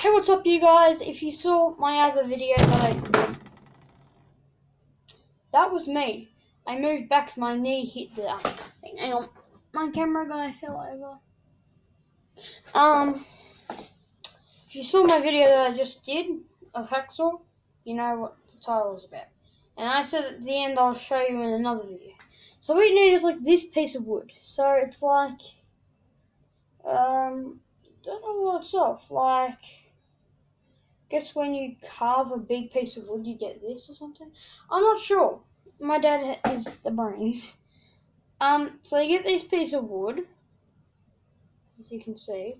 Hey, what's up, you guys? If you saw my other video that I that was me. I moved back, my knee hit the um, thing. Hang on, my camera guy fell over. Um, if you saw my video that I just did of Hacksaw, you know what the title is about. And I said at the end I'll show you in another video. So what you need is like this piece of wood. So it's like, um, don't know what it's off, Like, guess when you carve a big piece of wood, you get this or something. I'm not sure. My dad is the brains. Um, so you get this piece of wood, as you can see,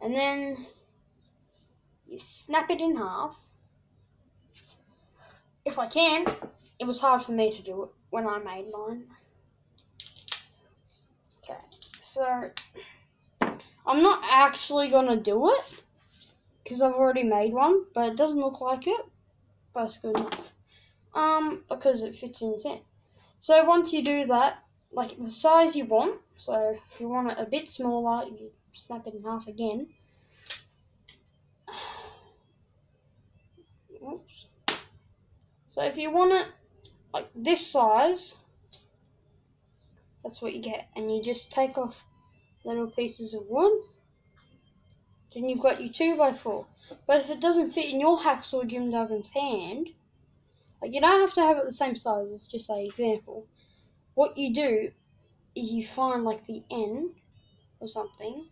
and then you snap it in half. If I can, it was hard for me to do it when I made mine. Okay, so I'm not actually gonna do it because I've already made one, but it doesn't look like it, but it's good enough. Um, because it fits in. So once you do that, like the size you want, so if you want it a bit smaller, you snap it in half again. Oops. So if you want it like this size, that's what you get. And you just take off little pieces of wood. Then you've got your 2x4. But if it doesn't fit in your hacksaw Jim Duggan's hand, like you don't have to have it the same size, it's just an example. What you do is you find like the end or something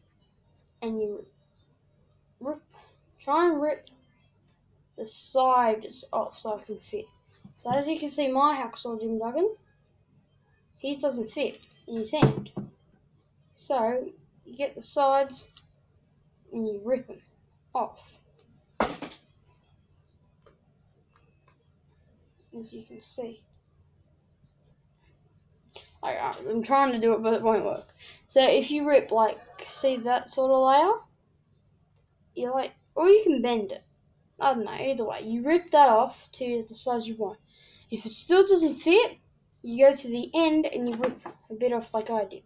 and you rip, try and rip the sides off so it can fit. So as you can see, my hacksaw Jim Duggan, his doesn't fit in his hand. So you get the sides and you rip them off. As you can see. I'm trying to do it, but it won't work. So if you rip, like, see that sort of layer? you're like, or you can bend it. I don't know, either way. You rip that off to the size you want. If it still doesn't fit, you go to the end and you rip a bit off like I did.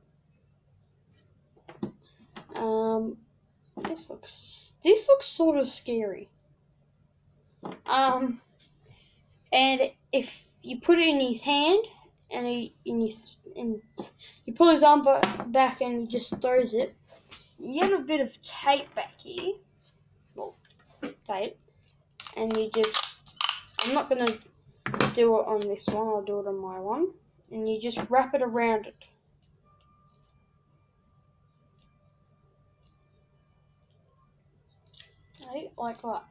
Um, this looks, this looks sort of scary. Um, and if you put it in his hand and he and you and you pull his arm back and he just throws it, you get a bit of tape back here. Well, tape, and you just I'm not gonna do it on this one. I'll do it on my one, and you just wrap it around it. Okay, like that.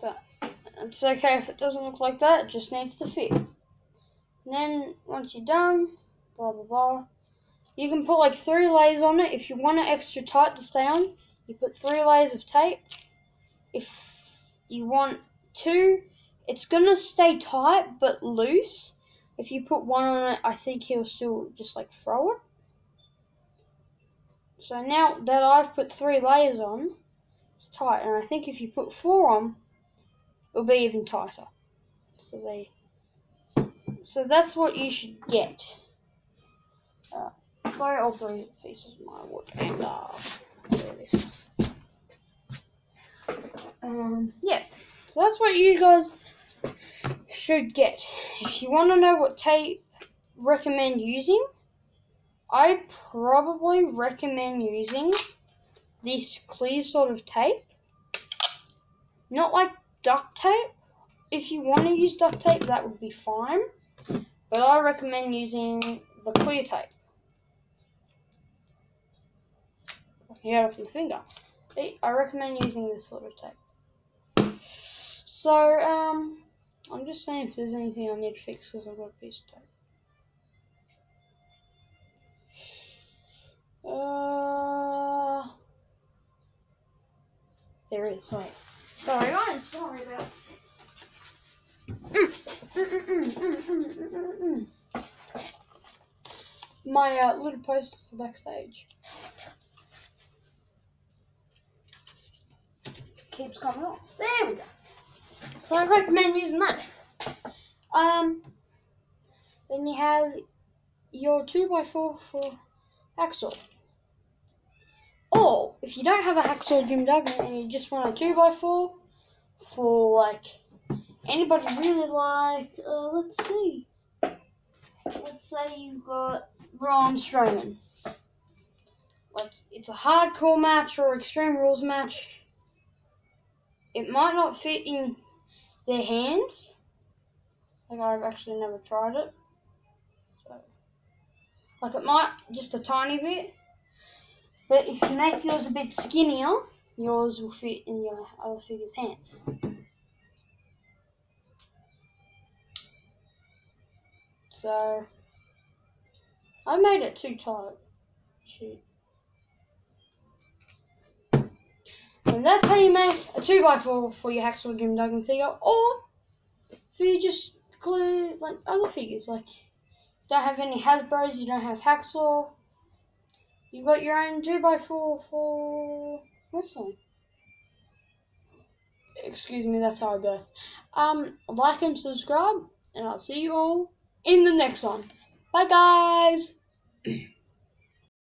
That it's okay if it doesn't look like that, it just needs to fit. And then once you're done, blah blah blah, you can put like three layers on it. If you want it extra tight to stay on, you put three layers of tape. If you want two, it's gonna stay tight but loose. If you put one on it, I think he'll still just like throw it. So now that I've put three layers on, it's tight, and I think if you put four on, it'll be even tighter. So they, so that's what you should get. Uh, throw all three pieces of my wood and uh, this. Um, yeah, so that's what you guys should get. If you want to know what tape recommend using, I probably recommend using this clear sort of tape. Not like duct tape. If you want to use duct tape, that would be fine. But I recommend using the clear tape. I it off my finger. I recommend using this sort of tape. So, um, I'm just saying if there's anything I need to fix because I've got a piece of tape. There is. Wait. Sorry, I'm sorry about this. My uh, little poster for backstage keeps coming off. There we go. So I recommend using that. Um, then you have your 2x4 for Hacksaw. Or if you don't have a hacksaw Jim Duggan and you just want a two by four for like anybody really like, uh, let's see, let's say you've got Braun Strowman. Like it's a hardcore match or extreme rules match. It might not fit in their hands. Like I've actually never tried it. So, like it might just a tiny bit. But if you make yours a bit skinnier, yours will fit in your other figure's hands. So I made it too tight. Shoot. And that's how you make a 2x4 for your Hacksaw Jim Duggan figure, or for you just glue like other figures, like don't have any Hasbro's, you don't have Hacksaw, you've got your own 2x4 for wrestling. Excuse me, that's how I go. Um, like and subscribe, and I'll see you all in the next one. Bye, guys!